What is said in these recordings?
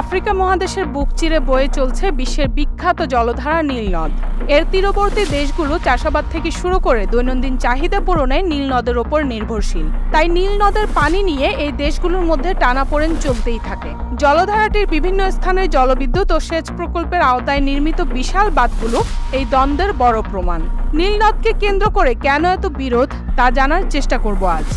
Africa মহাদেশের বুক চিরে বয়ে চলছে বিশ্বের বিখ্যাত জলধারা নীল নদ। এর তীরবর্তী দেশগুলো চাষাবাদ থেকে শুরু করে দৈনন্দিন চাহিদা পূরণে নীল নদের ওপর নির্ভরশীল। তাই নীল নদের পানি নিয়ে এই দেশগুলোর মধ্যে টানাপোড়েন চলতেই থাকে। জলধারাটির বিভিন্ন স্থানে জলবিদ্যুৎ ও সেচ প্রকল্পের আওতায় নির্মিত বিশাল বাঁধগুলো এই দ্বন্দ্বের বড় প্রমাণ। নীল নদকে কেন্দ্র করে কেন এত বিরোধ তা জানার চেষ্টা করব আজ।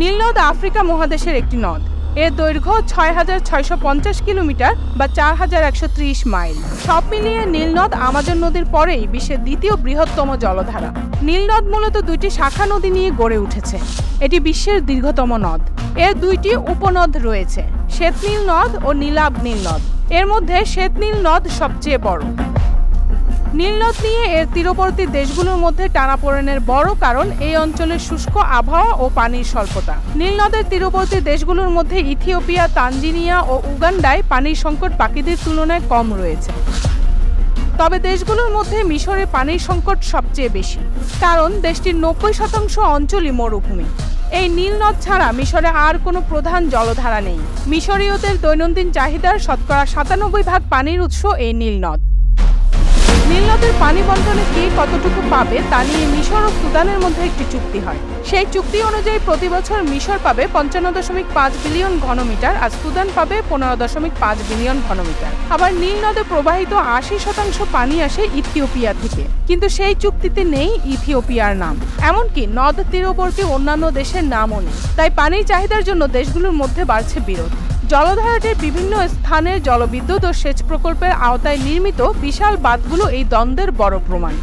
নীলনদ আফ্রিকা মহাদেশের একটি নদ। এর দৈর্ঘ্য ছয় হাজার ছয়শো পঞ্চাশ কিলোমিটার বা চার হাজার একশো ত্রিশ মাইল। সব মিলিয়ে নীলনদ আমাজন নদীর পরেই বিশ্বের দ্বিতীয় বৃহত্তম জলধারা। নীলনদ মূলত দুইটি শাখা নদী নিয়ে গড়ে উঠেছে। এটি বিশ্বের দীর্ঘতম নদ। এর দুইটি উপনদ রয়েছে, শ্বেতনীল নদ ও নীলাব নীল নদ এর মধ্যে শ্বেতনীল নদ সবচেয়ে বড়। নীলনদ নিয়ে এর তীরবর্তী দেশগুলোর মধ্যে টানাপোড়েনের বড় কারণ এই অঞ্চলের শুষ্ক আবহাওয়া ও পানির স্বল্পতা। নীলনদের তীরবর্তী দেশগুলোর মধ্যে ইথিওপিয়া, তানজিনিয়া ও উগান্ডায় পানির সংকট বাকিদের তুলনায় কম রয়েছে। তবে দেশগুলোর মধ্যে মিশরে পানির সংকট সবচেয়ে বেশি, কারণ দেশটির নব্বই শতাংশ অঞ্চলই মরুভূমি। এই নীল নদ ছাড়া মিশরে আর কোনো প্রধান জলধারা নেই। মিশরীয়দের দৈনন্দিন চাহিদার শতকরা সাতানব্বই ভাগ পানির উৎস এই নীল নদ নদের পানি বন্টনে কে কতটুকু পাবে তা নিয়ে মিশর ও সুদানের মধ্যে একটি চুক্তি হয়। সেই চুক্তি অনুযায়ী প্রতি বছর মিশর পাবে পঞ্চান্ন দশমিক পাঁচ বিলিয়ন ঘনমিটার আর সুদান পাবে পনেরো দশমিক পাঁচ বিলিয়ন ঘনমিটার। আবার নীল নদে প্রবাহিত আশি শতাংশ পানি আসে ইথিওপিয়া থেকে। কিন্তু সেই চুক্তিতে নেই ইথিওপিয়ার নাম। এমনকি নদ তীরবর্তী অন্যান্য দেশের নামও নেই। তাই পানির চাহিদার জন্য দেশগুলোর মধ্যে বাড়ছে বিরোধ। জলধারাটির বিভিন্ন স্থানের জলবিদ্যুৎ ও সেচ প্রকল্পের আওতায় নির্মিত বিশাল বাঁধগুলো এই দ্বন্দ্বের বড় প্রমাণ।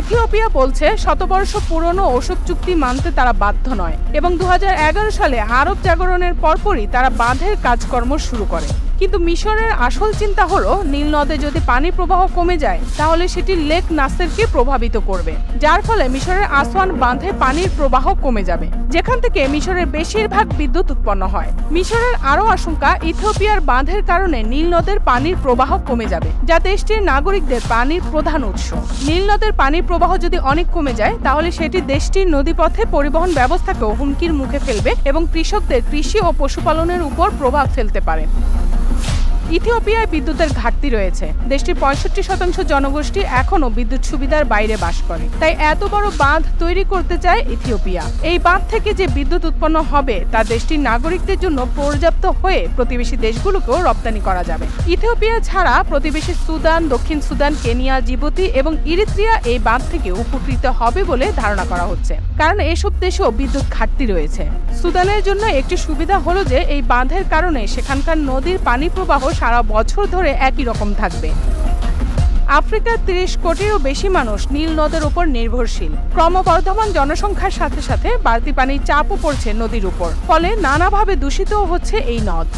ইথিওপিয়া বলছে, শতবর্ষ পুরনো ওষুধ চুক্তি মানতে তারা বাধ্য নয় এবং দু হাজার এগারো সালে আরব জাগরণের পরপরই তারা বাঁধের কাজকর্ম শুরু করে। কিন্তু মিশরের আসল চিন্তা হলো, নীল নদে যদি পানি প্রবাহ কমে যায়, তাহলে সেটি লেক নাসেরকে প্রভাবিত করবে। যার ফলে মিশরের আসওয়ান বাঁধে পানির প্রবাহ কমে যাবে। যেখান থেকে মিশরের বেশিরভাগ বিদ্যুৎ উৎপন্ন হয়। মিশরের আরও আশঙ্কা, ইথিওপিয়ার বাঁধের কারণে নীল নদের পানির প্রবাহ কমে যাবে, যা দেশটির নাগরিকদের পানির প্রধান উৎস। নীল নদের পানির প্রবাহ যদি অনেক কমে যায়, তাহলে সেটি দেশটির নদীপথে পরিবহন ব্যবস্থাকেও হুমকির মুখে ফেলবে এবং কৃষকদের কৃষি ও পশুপালনের উপর প্রভাব ফেলতে পারে। ইথিওপিয়ায় বিদ্যুতের ঘাটতি রয়েছে। দেশটির পঁয়ষট্টি শতাংশ জনগোষ্ঠী এখনও বিদ্যুৎ সুবিধার বাইরে বাস করে। তাই এত বড় বাঁধ তৈরি করতে চায় ইথিওপিয়া। এই বাঁধ থেকে যে বিদ্যুৎ উৎপন্ন হবে, তা দেশটির নাগরিকদের জন্য পর্যাপ্ত হয়ে প্রতিবেশী দেশগুলোকেও রপ্তানি করা যাবে। ইথিওপিয়া ছাড়া প্রতিবেশী সুদান, দক্ষিণ সুদান, কেনিয়া, জিবুতি এবং ইরিত্রিয়া এই বাঁধ থেকে উপকৃত হবে বলে ধারণা করা হচ্ছে। কারণ এসব দেশেও বিদ্যুৎ ঘাটতি রয়েছে। সুদানের জন্য একটি সুবিধা হলো যে, এই বাঁধের কারণে সেখানকার নদীর পানি প্রবাহ সারা বছর ধরে একই রকম থাকবে। আফ্রিকার তিরিশ কোটিরও বেশি মানুষ নীল নদের উপর নির্ভরশীল। ক্রমবর্ধমান জনসংখ্যার সাথে সাথে বাড়তি পানির চাপও পড়ছে নদীর উপর। ফলে নানাভাবে দূষিতও হচ্ছে এই নদ।